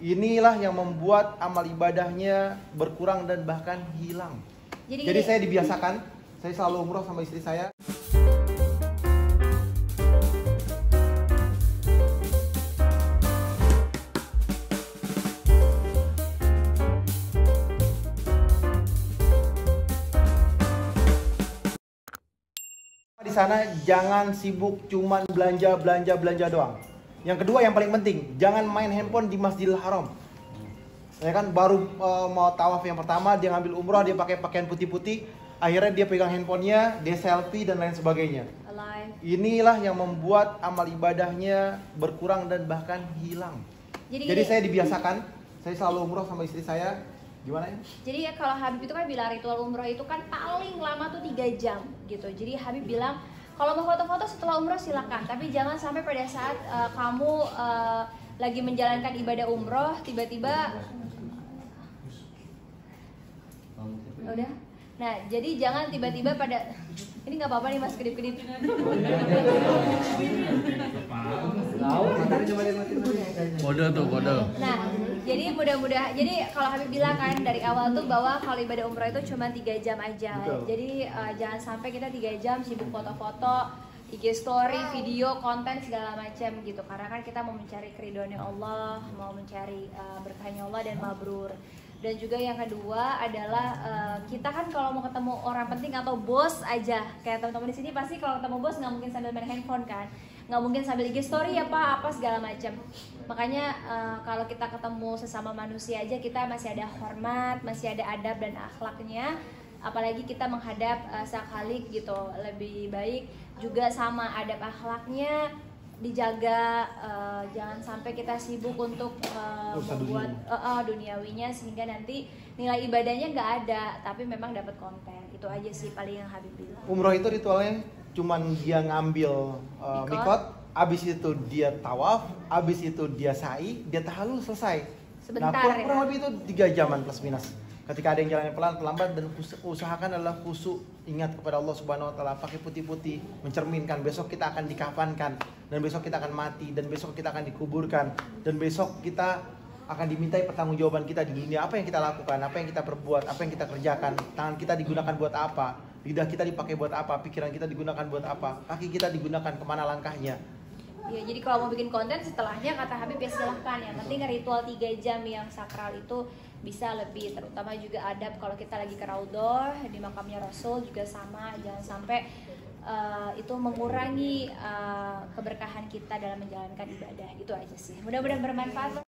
Inilah yang membuat amal ibadahnya berkurang dan bahkan hilang. Jadi, Jadi saya dibiasakan, saya selalu umroh sama istri saya. Di sana jangan sibuk cuman belanja belanja belanja doang. Yang kedua yang paling penting, jangan main handphone di Masjidil Haram. Ya kan baru eh, mau tawaf yang pertama dia ngambil umroh dia pakai pakaian putih-putih, akhirnya dia pegang handphonenya, dia selfie dan lain sebagainya. Inilah yang membuat amal ibadahnya berkurang dan bahkan hilang. Jadi, Jadi saya dibiasakan, saya selalu umroh sama istri saya. Gimana ya? Jadi ya kalau Habib itu kan bilang ritual umroh itu kan paling lama tuh 3 jam gitu. Jadi Habib bilang kalau mau foto-foto setelah umroh silakan, tapi jangan sampai pada saat uh, kamu uh, lagi menjalankan ibadah umroh tiba-tiba udah. Nah, jadi jangan tiba-tiba pada ini nggak apa-apa nih Mas kedip-kedip. Kode tuh kode. Nah, jadi mudah-mudahan jadi kalau Habib bilang kan dari awal tuh bahwa kalau ibadah umroh itu cuma tiga jam aja. Betul. Jadi uh, jangan sampai kita tiga jam sibuk foto-foto, IG story, video, konten segala macam gitu. Karena kan kita mau mencari keridhoannya Allah, mau mencari uh, berkahnya Allah dan mabrur. Dan juga yang kedua adalah uh, kita kan kalau mau ketemu orang penting atau bos aja, kayak teman-teman di sini pasti kalau ketemu bos nggak mungkin sambil main handphone kan, nggak mungkin sambil IG story ya pak, apa segala macam. Makanya uh, kalau kita ketemu sesama manusia aja kita masih ada hormat, masih ada adab dan akhlaknya. Apalagi kita menghadap uh, sang khalik gitu, lebih baik juga sama adab akhlaknya dijaga uh, jangan sampai kita sibuk untuk uh, membuat uh, uh, duniawinya sehingga nanti nilai ibadahnya nggak ada tapi memang dapat konten itu aja sih paling yang Habib bilang Umroh itu ritualnya cuman dia ngambil uh, Mikot. mikot, abis itu dia tawaf, abis itu dia sa'i, dia tahalul selesai. Sebentar nah, kurang, ya. kurang lebih itu tiga jaman plus minus. Ketika ada yang jalannya pelan, terlambat dan us- usahakan adalah khusyuk ingat kepada Allah Subhanahu Wa Taala pakai putih-putih mencerminkan besok kita akan dikafankan dan besok kita akan mati dan besok kita akan dikuburkan dan besok kita akan dimintai pertanggungjawaban kita di dunia apa yang kita lakukan, apa yang kita perbuat, apa yang kita kerjakan, tangan kita digunakan buat apa, lidah kita dipakai buat apa, pikiran kita digunakan buat apa, kaki kita digunakan ke mana langkahnya. Ya jadi kalau mau bikin konten setelahnya kata Habib ya silahkan. Yang penting ritual 3 jam yang sakral itu bisa lebih. Terutama juga adab kalau kita lagi ke Raudhah di makamnya Rasul juga sama. Jangan sampai uh, itu mengurangi uh, keberkahan kita dalam menjalankan ibadah. Itu aja sih. Mudah-mudahan bermanfaat